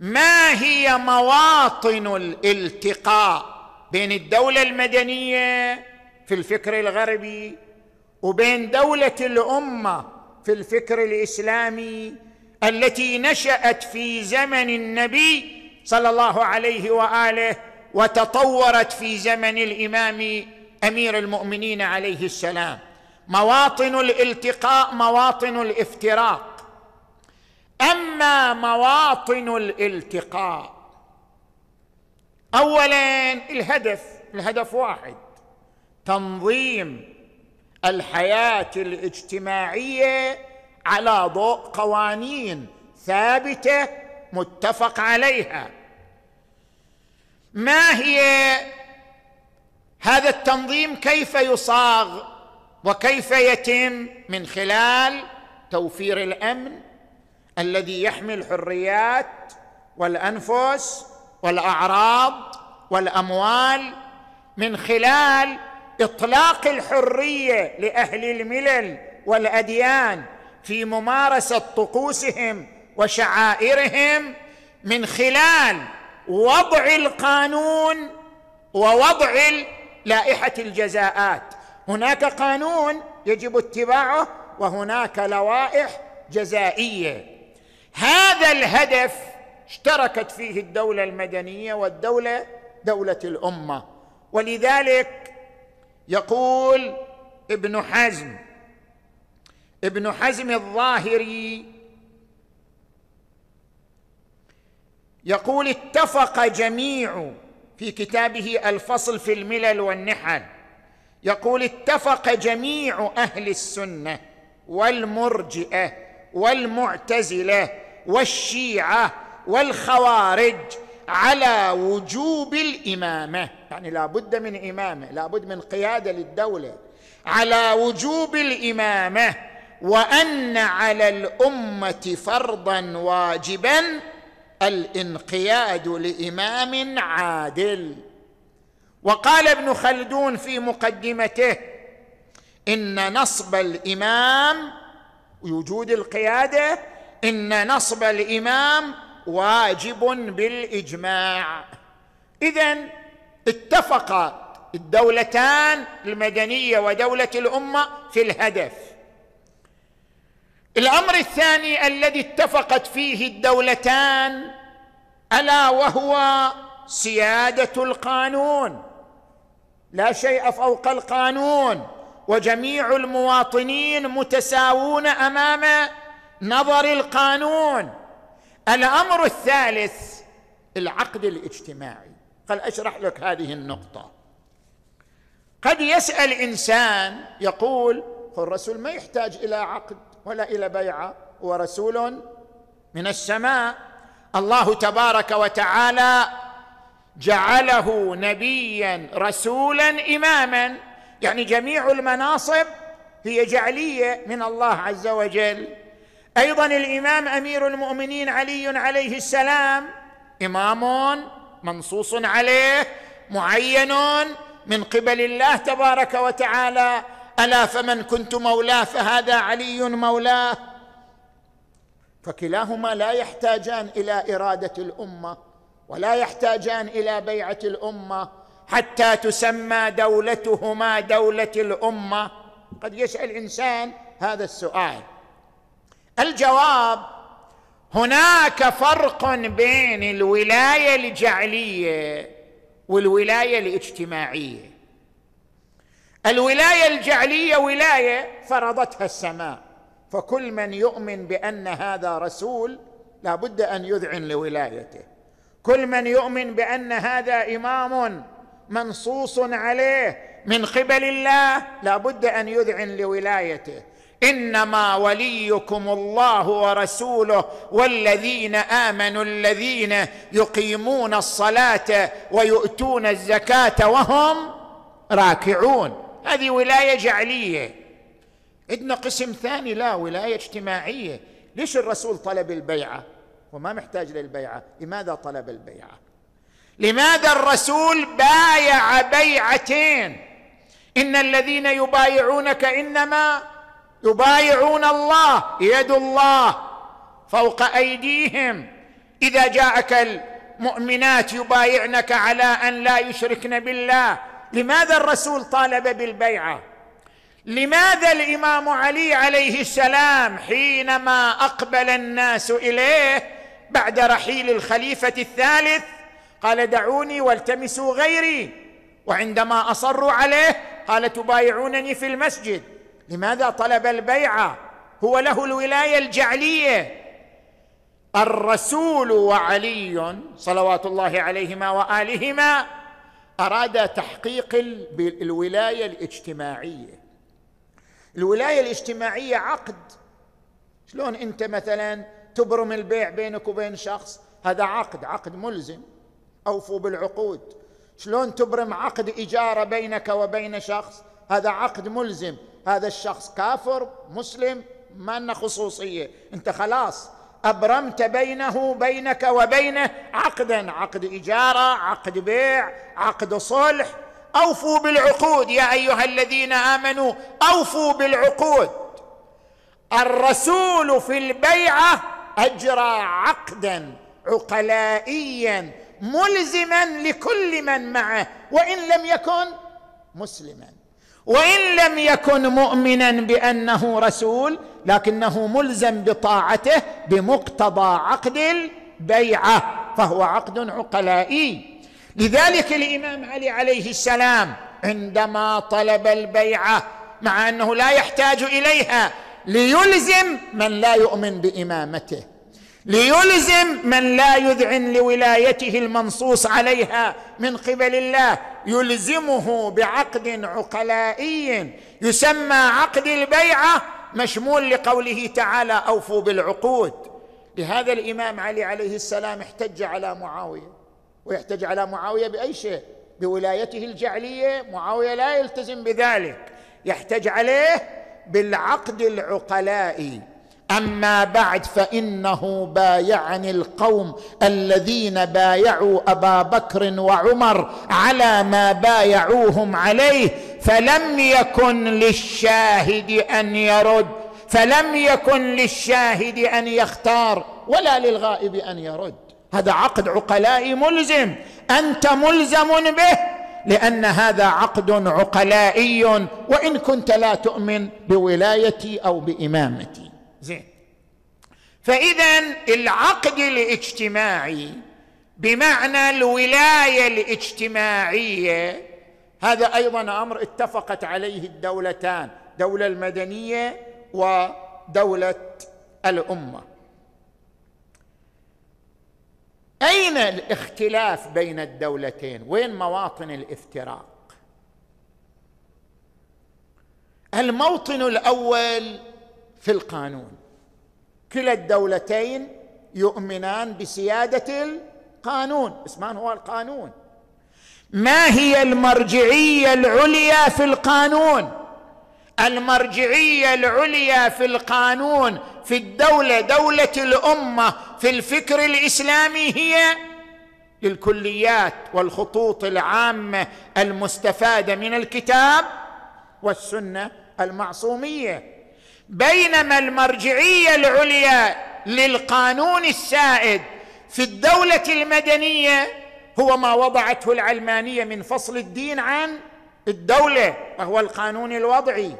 ما هي مواطن الالتقاء بين الدولة المدنية في الفكر الغربي وبين دولة الأمة في الفكر الإسلامي التي نشأت في زمن النبي صلى الله عليه وآله وتطورت في زمن الإمام أمير المؤمنين عليه السلام. مواطن الالتقاء مواطن الافتراق. أما مواطن الالتقاء اولا الهدف الهدف واحد تنظيم الحياة الاجتماعية على ضوء قوانين ثابتة متفق عليها. ما هي هذا التنظيم؟ كيف يصاغ وكيف يتم من خلال توفير الأمن الذي يحمي الحريات والأنفس والأعراض والأموال من خلال إطلاق الحرية لأهل الملل والأديان في ممارسة طقوسهم وشعائرهم من خلال وضع القانون ووضع لائحة الجزاءات. هناك قانون يجب اتباعه وهناك لوائح جزائية. هذا الهدف اشتركت فيه الدولة المدنية والدولة دولة الأمة. ولذلك يقول ابن حزم ابن حزم الظاهري يقول اتفق جميع في كتابه الفصل في الملل والنحل. يقول اتفق جميع أهل السنة والمرجئة والمعتزلة والشيعة والخوارج على وجوب الإمامة. يعني لا بد من إمامة لا بد من قيادة للدولة. على وجوب الإمامة وأن على الأمة فرضا واجبا الانقياد لإمام عادل. وقال ابن خلدون في مقدمته إن نصب الإمام وجود القيادة إن نصب الإمام واجب بالإجماع. اذا اتفقت الدولتان المدنية ودولة الأمة في الهدف. الأمر الثاني الذي اتفقت فيه الدولتان ألا وهو سيادة القانون. لا شيء فوق القانون. وجميع المواطنين متساوون أمام نظر القانون. الأمر الثالث العقد الاجتماعي. قال أشرح لك هذه النقطة. قد يسأل إنسان يقول الرسول ما يحتاج إلى عقد ولا إلى بيعه هو رسول من السماء. الله تبارك وتعالى جعله نبيا رسولا إماما. يعني جميع المناصب هي جعلية من الله عز وجل. أيضا الإمام أمير المؤمنين علي عليه السلام امام منصوص عليه معين من قبل الله تبارك وتعالى. ألا فمن كنت مولاه فهذا علي مولاه. فكلاهما لا يحتاجان إلى إرادة الأمة ولا يحتاجان إلى بيعة الأمة. حتى تسمى دولتهما دولة الأمة. قد يسأل إنسان هذا السؤال. الجواب هناك فرق بين الولاية الجعلية والولاية الاجتماعية. الولاية الجعلية ولاية فرضتها السماء. فكل من يؤمن بأن هذا رسول لا بد أن يذعن لولايته. كل من يؤمن بأن هذا إمام منصوص عليه من قبل الله لا بد أن يذعن لولايته. إنما وليكم الله ورسوله والذين آمنوا الذين يقيمون الصلاة ويؤتون الزكاة وهم راكعون. هذه ولاية جعلية. عندنا قسم ثاني لا ولاية اجتماعية. ليش الرسول طلب البيعة؟ وما محتاج للبيعة. لماذا طلب البيعة؟ لماذا الرسول بايع بيعتين؟ إن الذين يبايعونك إنما يبايعون الله يد الله فوق أيديهم. إذا جاءك المؤمنات يبايعنك على أن لا يشركن بالله لماذا الرسول طالب بالبيعة؟ لماذا الإمام علي عليه السلام حينما أقبل الناس إليه بعد رحيل الخليفة الثالث قال دعوني والتمسوا غيري. وعندما أصروا عليه قال تبايعونني في المسجد. لماذا طلب البيعه هو له الولاية الجعلية. الرسول وعلي صلوات الله عليهما وآلهما أراد تحقيق الولاية الاجتماعية. الولاية الاجتماعية عقد. شلون أنت مثلا تبرم البيع بينك وبين شخص؟ هذا عقد عقد ملزم. أوفوا بالعقود. شلون تبرم عقد إجارة بينك وبين شخص؟ هذا عقد ملزم. هذا الشخص كافر مسلم ما لنا خصوصية. أنت خلاص أبرمت بينه بينك وبينه عقدا. عقد إجارة عقد بيع عقد صلح. أوفوا بالعقود يا أيها الذين آمنوا. أوفوا بالعقود. الرسول في البيعة أجرى عقدا عقلائيا. ملزما لكل من معه. وإن لم يكن مسلما. وإن لم يكن مؤمنا بأنه رسول لكنه ملزم بطاعته بمقتضى عقد البيعة فهو عقد عقلائي. لذلك الإمام علي عليه السلام عندما طلب البيعة مع أنه لا يحتاج إليها ليلزم من لا يؤمن بإمامته. ليلزم من لا يذعن لولايته المنصوص عليها من قبل الله. يلزمه بعقد عقلائي. يسمى عقد البيعة مشمول لقوله تعالى أوفوا بالعقود لهذا الإمام علي عليه السلام احتج على معاوية ويحتج على معاوية بأي شيء؟ بولايته الجعلية. معاوية لا يلتزم بذلك يحتج عليه بالعقد العقلائي. أما بعد فإنه بايعني القوم الذين بايعوا أبا بكر وعمر على ما بايعوهم عليه فلم يكن للشاهد أن يرد فلم يكن للشاهد أن يختار ولا للغائب أن يرد. هذا عقد عقلائي ملزم. أنت ملزم به لأن هذا عقد عقلائي وإن كنت لا تؤمن بولايتي أو بإمامتي. زين. فاذا العقد الاجتماعي بمعنى الولاية الاجتماعية هذا أيضا أمر اتفقت عليه الدولتان دولة المدنية ودولة الأمة. أين الاختلاف بين الدولتين؟ وين مواطن الافتراق؟ الموطن الأول في القانون. كلا الدولتين يؤمنان بسيادة القانون. بس ما هو القانون. ما هي المرجعية العليا في القانون؟ المرجعية العليا في القانون في الدولة دولة الأمة في الفكر الإسلامي هي للكليات والخطوط العامة المستفادة من الكتاب والسنة المعصومية. بينما المرجعية العليا للقانون السائد في الدولة المدنية هو ما وضعته العلمانية من فصل الدين عن الدولة وهو القانون الوضعي.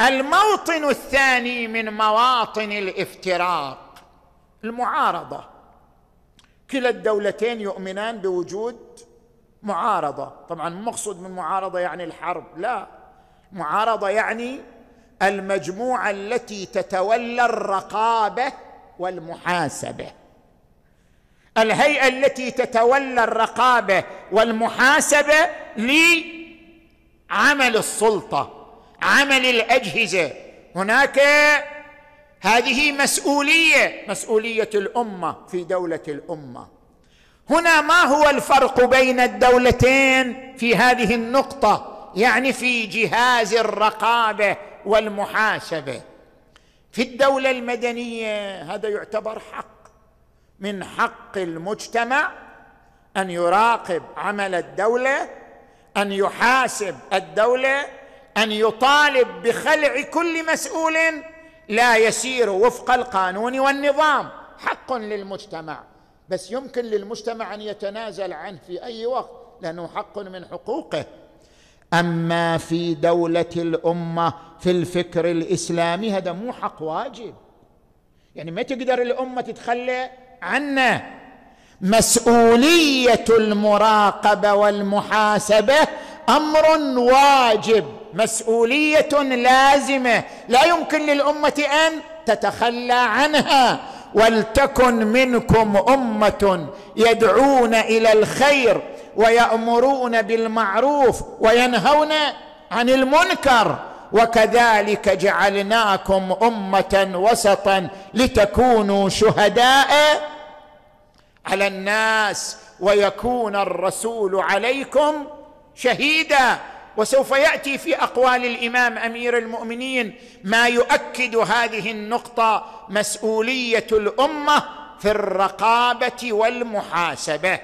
الموطن الثاني من مواطن الافتراق المعارضة. كلا الدولتين يؤمنان بوجود معارضة. طبعا مقصود من معارضة يعني الحرب لا. معارضة يعني المجموعة التي تتولى الرقابة والمحاسبة. الهيئة التي تتولى الرقابة والمحاسبة لعمل السلطة عمل الأجهزة. هناك هذه مسؤولية مسؤولية الأمة في دولة الأمة. هنا ما هو الفرق بين الدولتين في هذه النقطة؟ يعني في جهاز الرقابة والمحاسبة. في الدولة المدنية هذا يعتبر حق من حق المجتمع أن يراقب عمل الدولة أن يحاسب الدولة أن يطالب بخلع كل مسؤول لا يسير وفق القانون والنظام. حق للمجتمع. بس يمكن للمجتمع أن يتنازل عنه في أي وقت لأنه حق من حقوقه. أما في دولة الأمة في الفكر الإسلامي هذا مو حق واجب. يعني ما تقدر الأمة تتخلى عنه. مسؤولية المراقبة والمحاسبة أمر واجب مسؤولية لازمة. لا يمكن للأمة أن تتخلى عنها. ولتكن منكم أمة يدعون إلى الخير ويأمرون بالمعروف وينهون عن المنكر. وكذلك جعلناكم أمة وسطا لتكونوا شهداء على الناس ويكون الرسول عليكم شهيدا. وسوف يأتي في أقوال الإمام أمير المؤمنين ما يؤكد هذه النقطة مسؤولية الأمة في الرقابة والمحاسبة.